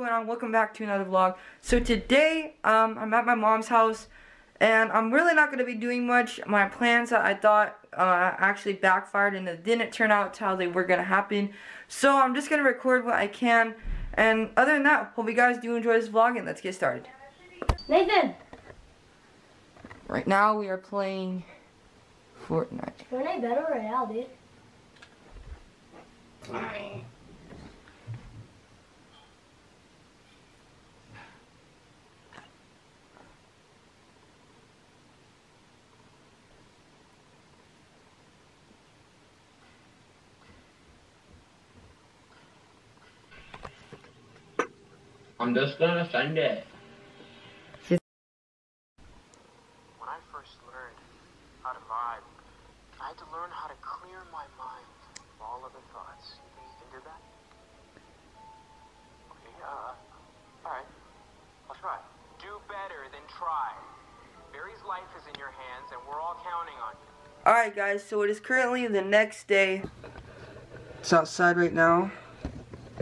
going on? Welcome back to another vlog. So today, um, I'm at my mom's house, and I'm really not going to be doing much. My plans that I thought uh, actually backfired, and it didn't turn out how they were going to happen. So I'm just going to record what I can, and other than that, hope you guys do enjoy this vlog, and let's get started. Nathan! Right now, we are playing Fortnite. Fortnite Battle Royale, dude. I'm just gonna send it. When I first learned how to vibe, I had to learn how to clear my mind of all other thoughts. You think you can do that? Okay, uh, alright. I'll try. Do better than try. Barry's life is in your hands, and we're all counting on you. Alright guys, so it is currently the next day. It's outside right now.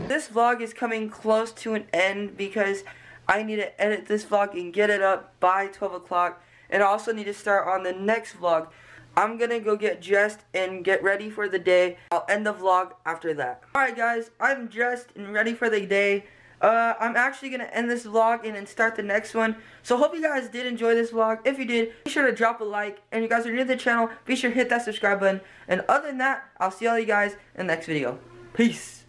This vlog is coming close to an end because I need to edit this vlog and get it up by 12 o'clock. And I also need to start on the next vlog. I'm gonna go get dressed and get ready for the day. I'll end the vlog after that. Alright guys, I'm dressed and ready for the day. Uh, I'm actually going to end this vlog and then start the next one. So hope you guys did enjoy this vlog. If you did, be sure to drop a like. And if you guys are new to the channel, be sure to hit that subscribe button. And other than that, I'll see all you guys in the next video. Peace.